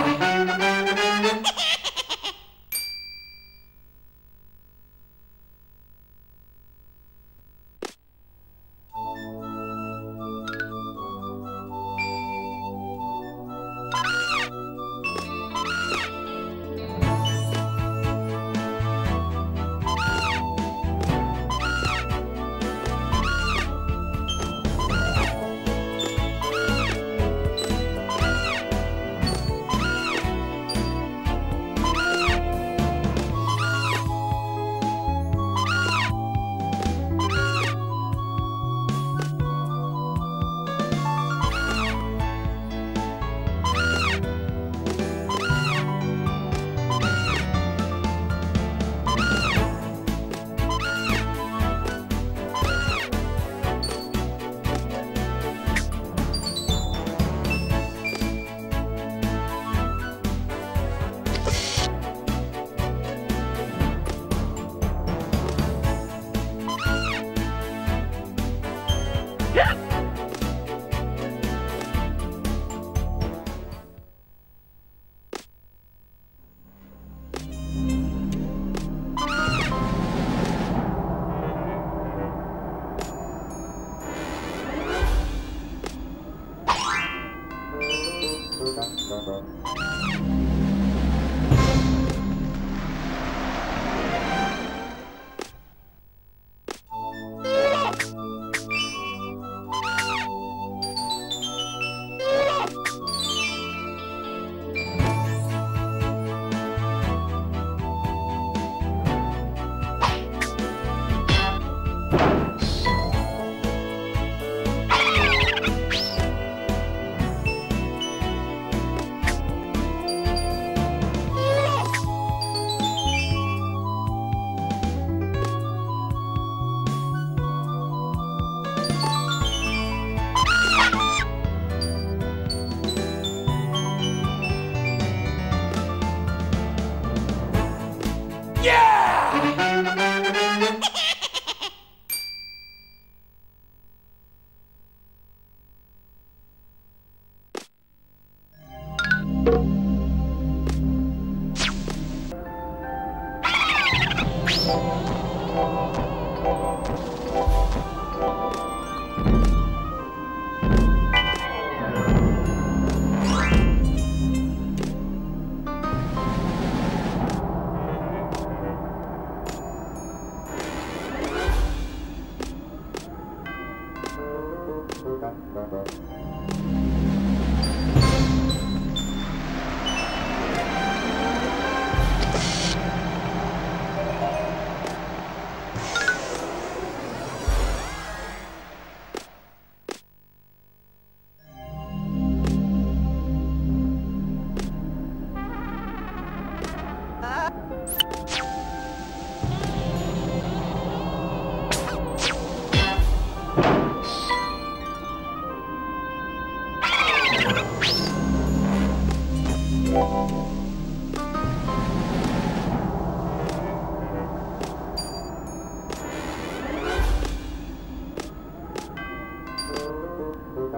Bye.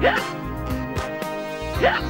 Yeah. Yeah.